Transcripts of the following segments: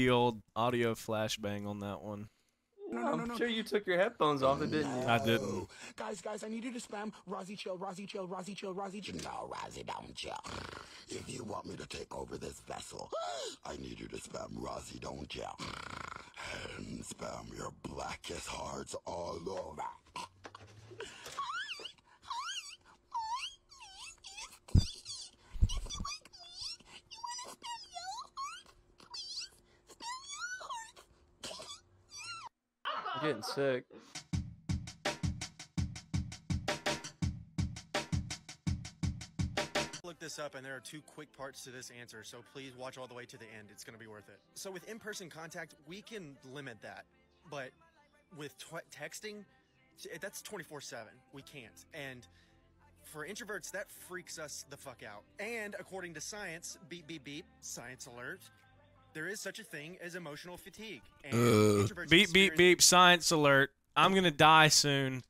The old audio flashbang on that one. No, no, I'm no, no. sure you took your headphones off, didn't you? I didn't. Guys, guys, I need you to spam Rozzy chill, Rozzy chill, Rozzy chill, Rozzy chill. No, Rozzy don't chill. If you want me to take over this vessel, I need you to spam Rozzy don't chill. And spam your blackest hearts all over. Getting sick. Look this up, and there are two quick parts to this answer, so please watch all the way to the end. It's going to be worth it. So, with in person contact, we can limit that, but with texting, that's 24 7. We can't. And for introverts, that freaks us the fuck out. And according to science, beep, beep, beep, science alert, there is such a thing as emotional fatigue. And Beep beep beep. Science alert. I'm gonna die soon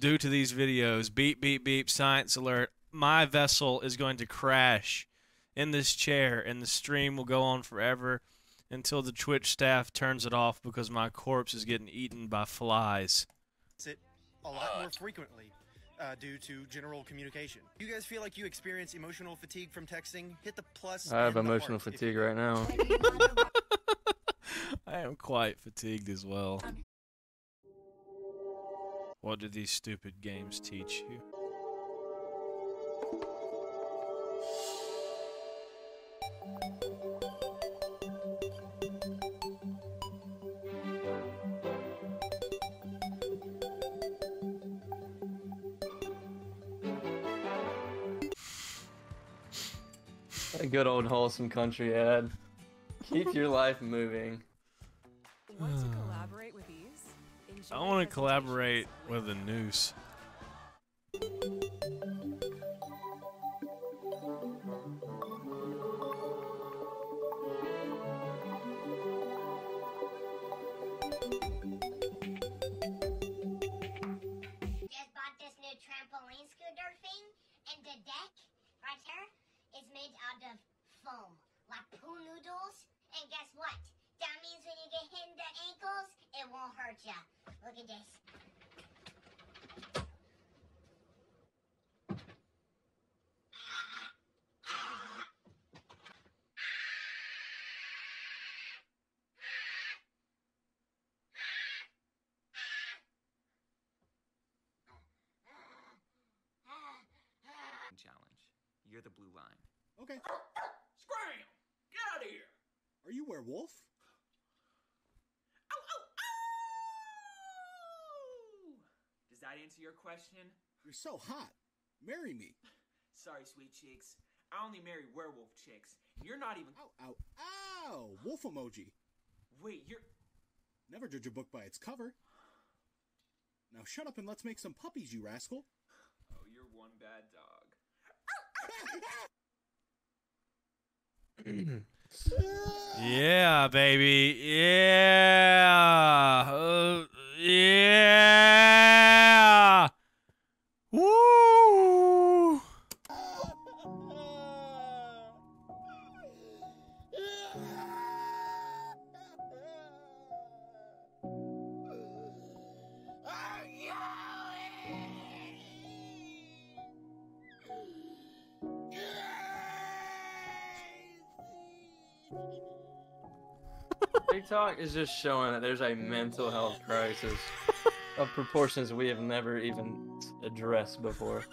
due to these videos. Beep beep beep. Science alert. My vessel is going to crash in this chair, and the stream will go on forever until the Twitch staff turns it off because my corpse is getting eaten by flies. it a lot more frequently uh, due to general communication. You guys feel like you experience emotional fatigue from texting? Hit the plus. I have emotional fatigue right now. I am quite fatigued as well. What do these stupid games teach you? A good old wholesome country ad. Keep your life moving. Want to collaborate with ease? I want to collaborate with a noose. Just bought this new trampoline scooter thing, and the deck right here is made out of foam, like poo noodles. And guess what? That means when you get hit in the ankles, it won't hurt ya. Look at this. challenge. You're the blue line. Okay. Scram! Get out of here! Are you werewolf? Oh, oh, oh! Does that answer your question? You're so hot. Marry me. Sorry, sweet cheeks. I only marry werewolf chicks. You're not even. Ow, ow, ow! Wolf emoji. Wait, you're. Never judge a book by its cover. Now shut up and let's make some puppies, you rascal. Oh, you're one bad dog. Yeah, baby. Yeah. Uh, TikTok is just showing that there's a mental health crisis of proportions we have never even addressed before.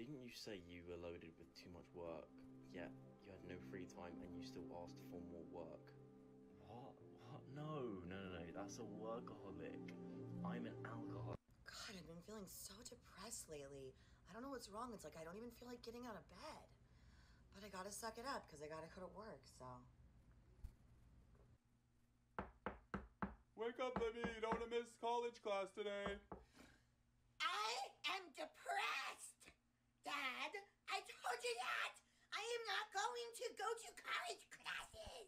Didn't you say you were loaded with too much work, yet you had no free time and you still asked for more work? What? What? No, no, no, no. That's a workaholic. I'm an alcoholic. God, I've been feeling so depressed lately. I don't know what's wrong. It's like I don't even feel like getting out of bed. But I gotta suck it up because I gotta go to work, so. Wake up, Libby. You don't want to miss college class today. I am depressed. Dad, I told you that. I am not going to go to college classes.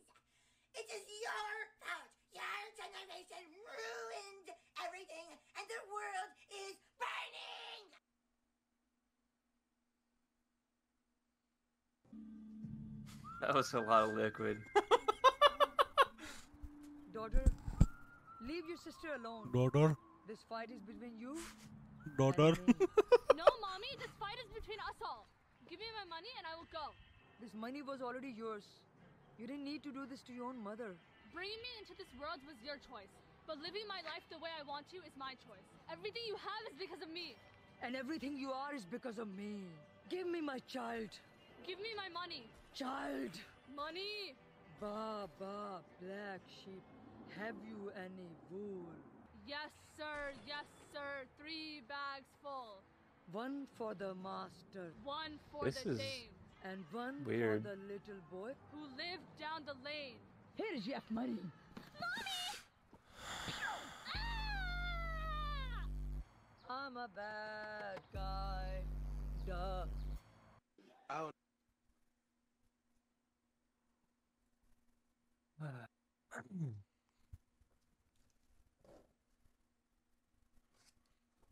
It is your fault. Your generation ruined everything, and the world is burning. That was a lot of liquid. Daughter, leave your sister alone. Daughter. This fight is between you. Daughter. no, mommy, this fight is between us all. Give me my money and I will go. This money was already yours. You didn't need to do this to your own mother. Bringing me into this world was your choice, but living my life the way I want to is my choice. Everything you have is because of me. And everything you are is because of me. Give me my child. Give me my money. Child. Money. Ba, ba, black sheep. Have you any wool? Yes, sir. Yes, sir. Three bags full. One for the master. One for This the is dame And one weird. for the little boy. who lived down the lane. Here is your money. Ah! I'm a bad guy. Duh.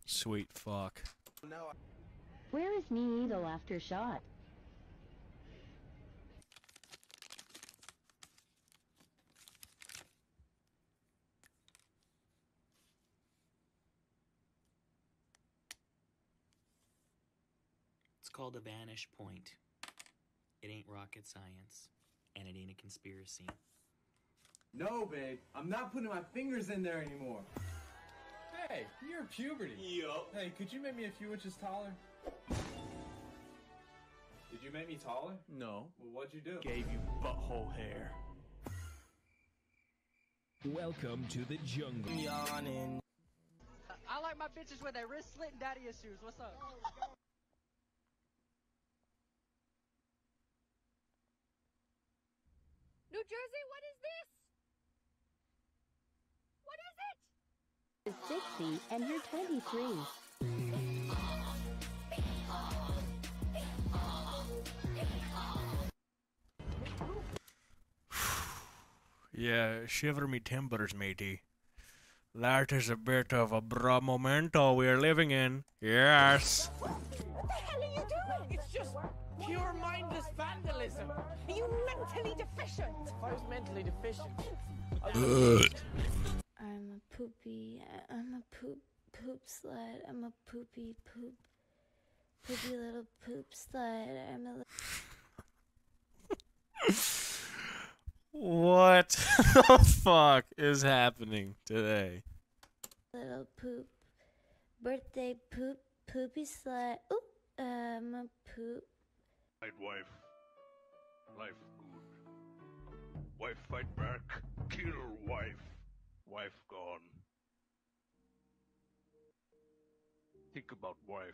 Sweet fuck. No. Where is Needle after shot? It's called a vanish point. It ain't rocket science, and it ain't a conspiracy. No, babe. I'm not putting my fingers in there anymore. Hey, you're puberty. Yup. Hey, could you make me a few inches taller? Did you make me taller? No. Well, what'd you do? Gave you butthole hair. Welcome to the jungle. Yawning. I like my bitches with their wrist slit and daddy issues. What's up? New Jersey, what is this? Is it? Is 60 and you're 23. Yeah, shiver me timbers, matey. That is a bit of a bra momento we are living in. Yes. What the hell are you doing? It's just pure mindless vandalism. Are you mentally deficient? I was mentally deficient. I'm a poopy. I'm a poop poop slut. I'm a poopy poop poopy little poop slut. I'm a li- What the fuck is happening today? little poop birthday poop poopy slut. Oop, I'm a poop. Fight wife. Life good. Wife fight back. Kill wife. Wife gone. Think about wife.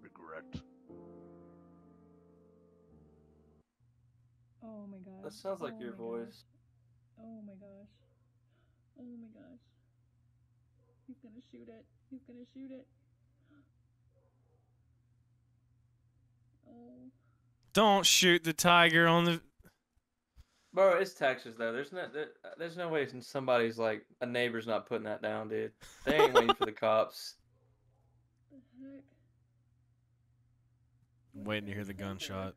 Regret. Oh my gosh. That sounds like oh your voice. gosh. Oh my gosh. Oh my gosh. He's gonna shoot it. He's gonna shoot it. Oh. Don't shoot the tiger on the. Bro, it's Texas though. There's no there, uh, there's no way somebody's like a neighbor's not putting that down, dude. They ain't waiting for the cops. The heck? Waiting to hear the gunshot.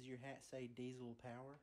Does your hat say diesel power?